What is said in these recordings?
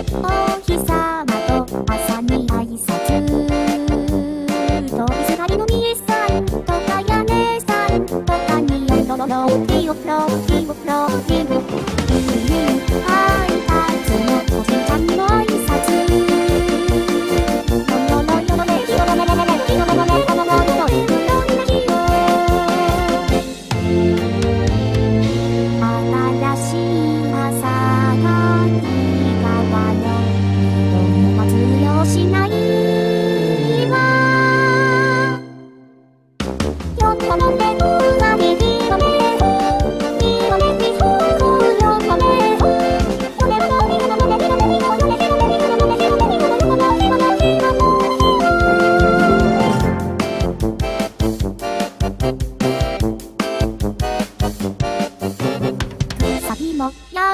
Oh, he's.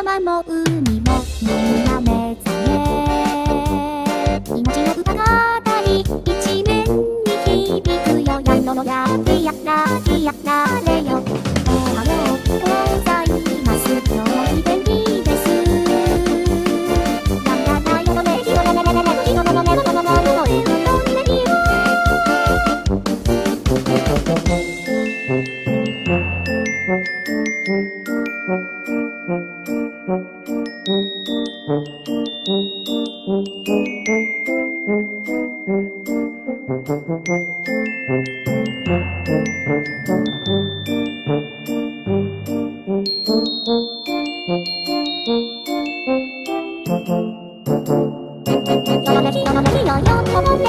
山も海もみんなね「友達のよこぼれ」